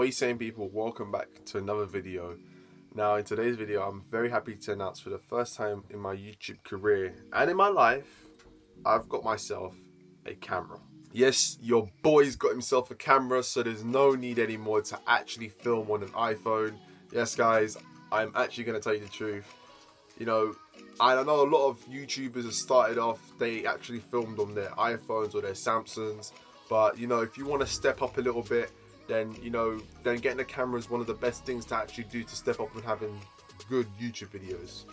What are you saying people? Welcome back to another video. Now in today's video I'm very happy to announce for the first time in my YouTube career and in my life I've got myself a camera. Yes, your boy's got himself a camera so there's no need anymore to actually film on an iPhone. Yes guys, I'm actually going to tell you the truth. You know, I know a lot of YouTubers have started off, they actually filmed on their iPhones or their Samsungs. But, you know, if you want to step up a little bit, then, you know, then getting a camera is one of the best things to actually do to step up and having good YouTube videos.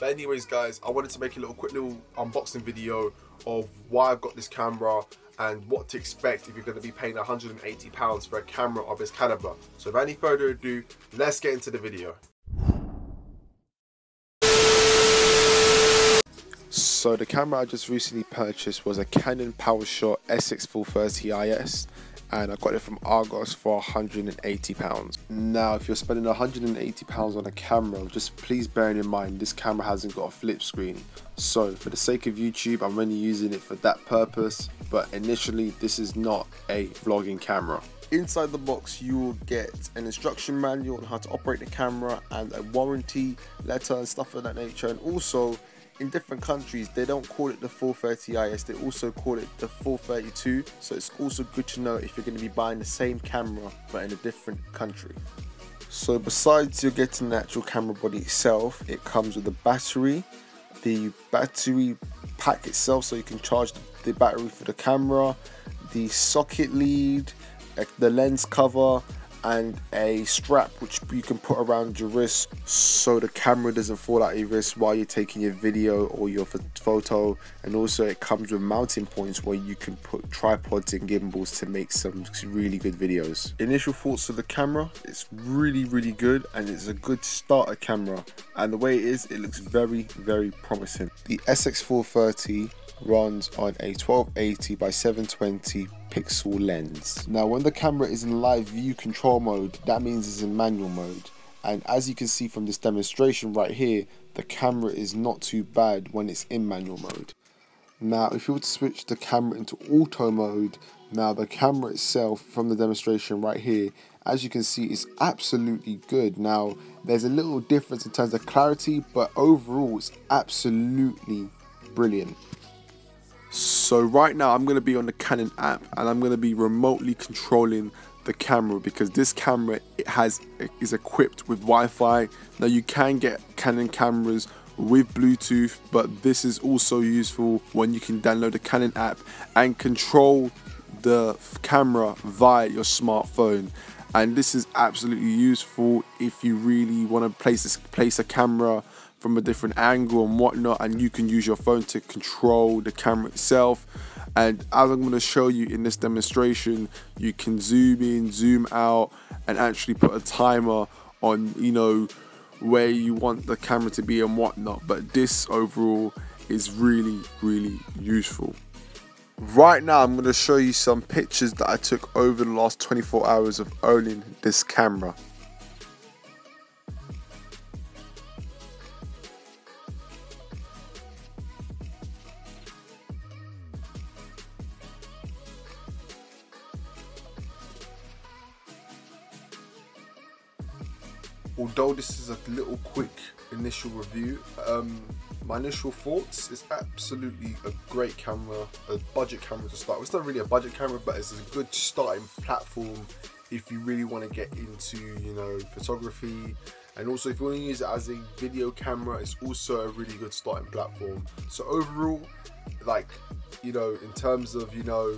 But anyways, guys, I wanted to make a little quick little unboxing video of why I've got this camera and what to expect if you're going to be paying 180 pounds for a camera of this caliber. So without any further ado, let's get into the video. So the camera I just recently purchased was a Canon PowerShot SX430 IS and I got it from Argos for 180 pounds. Now if you're spending 180 pounds on a camera, just please bear in mind this camera hasn't got a flip screen. So for the sake of YouTube, I'm only using it for that purpose, but initially this is not a vlogging camera. Inside the box you will get an instruction manual on how to operate the camera and a warranty letter and stuff of that nature and also in different countries they don't call it the 430 IS they also call it the 432 so it's also good to know if you're going to be buying the same camera but in a different country. So besides you're getting the actual camera body itself it comes with a battery. The battery pack itself so you can charge the battery for the camera the socket lead eh, the lens cover and a strap which you can put around your wrist so the camera doesn't fall out your wrist while you're taking your video or your photo. And also it comes with mounting points where you can put tripods and gimbals to make some really good videos. Initial thoughts of the camera it's really really good and it's a good starter camera. And the way it is it looks very very promising. The sx430 runs on a 1280 by 720 pixel lens. Now when the camera is in live view control mode, that means it's in manual mode. And as you can see from this demonstration right here, the camera is not too bad when it's in manual mode. Now if you were to switch the camera into auto mode, now the camera itself from the demonstration right here, as you can see is absolutely good. Now there's a little difference in terms of clarity, but overall it's absolutely brilliant. So right now I'm going to be on the Canon app and I'm going to be remotely controlling the camera because this camera it has is equipped with Wi-Fi. Now you can get Canon cameras with Bluetooth but this is also useful when you can download the Canon app and control the camera via your smartphone and this is absolutely useful if you really want to place this, place a camera from a different angle and whatnot and you can use your phone to control the camera itself. And as I'm going to show you in this demonstration you can zoom in zoom out and actually put a timer on you know where you want the camera to be and whatnot. But this overall is really really useful. Right now I'm going to show you some pictures that I took over the last 24 hours of owning this camera although this is a little quick initial review um, my initial thoughts is absolutely a great camera a budget camera to start. It's not really a budget camera but it's a good starting platform if you really want to get into you know photography. And also if you want to use it as a video camera it's also a really good starting platform. So overall like you know in terms of you know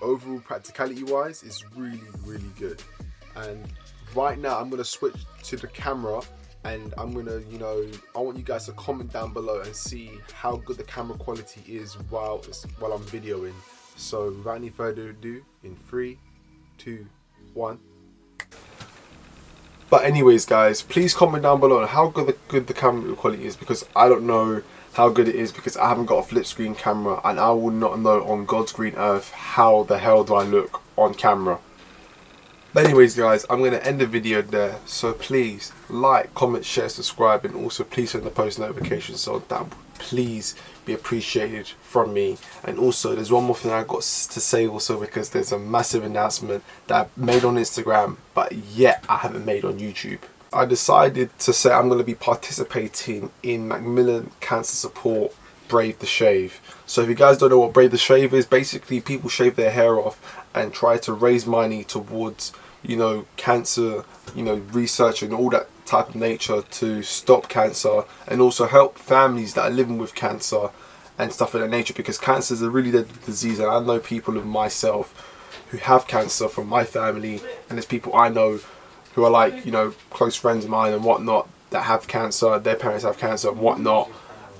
overall practicality wise it's really really good. And right now I'm to switch to the camera and I'm to, you know, I want you guys to comment down below and see how good the camera quality is while, while I'm videoing. So without any further ado, in three, two, one. But anyways guys, please comment down below on how good the, good the camera quality is because I don't know how good it is because I haven't got a flip screen camera and I will not know on God's green earth how the hell do I look on camera. But anyways guys, I'm going to end the video there. So please like, comment, share, subscribe and also please turn the post notifications on. that please be appreciated from me. And also, there's one more thing I got to say also because there's a massive announcement that I made on Instagram, but yet I haven't made on YouTube. I decided to say I'm going to be participating in Macmillan Cancer Support Brave the Shave. So if you guys don't know what Brave the Shave is, basically people shave their hair off and try to raise money towards, you know, cancer, you know, research and all that type of nature to stop cancer and also help families that are living with cancer and stuff of that nature because cancer is a really deadly disease and I know people of myself who have cancer from my family and there's people I know who are like, you know, close friends of mine and whatnot that have cancer, their parents have cancer and whatnot.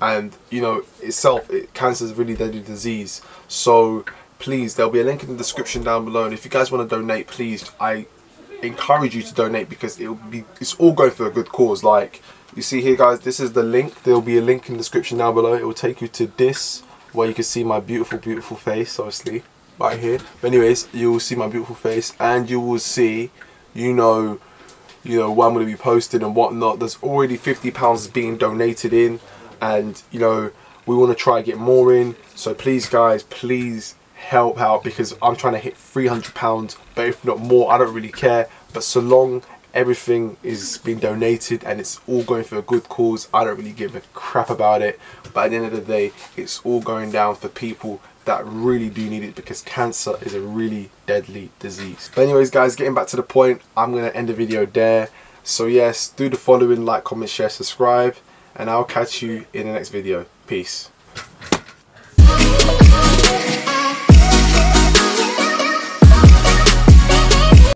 And you know itself it, cancer is a really deadly disease. So please there'll be a link in the description down below and if you guys want to donate please I encourage you to donate because it'll be it's all going for a good cause. Like you see here guys this is the link. There'll be a link in the description down below. It will take you to this where you can see my beautiful beautiful face obviously right here. But anyways you will see my beautiful face and you will see you know you know what I'm going to be posting and whatnot. There's already 50 pounds being donated in and you know we want to try and get more in. So please guys please help out because I'm trying to hit 300 pounds but if not more I don't really care. But so long everything is being donated and it's all going for a good cause I don't really give a crap about it. But at the end of the day it's all going down for people that really do need it because cancer is a really deadly disease. But anyways guys getting back to the point I'm gonna end the video there. So yes do the following like comment share subscribe and I'll catch you in the next video. Peace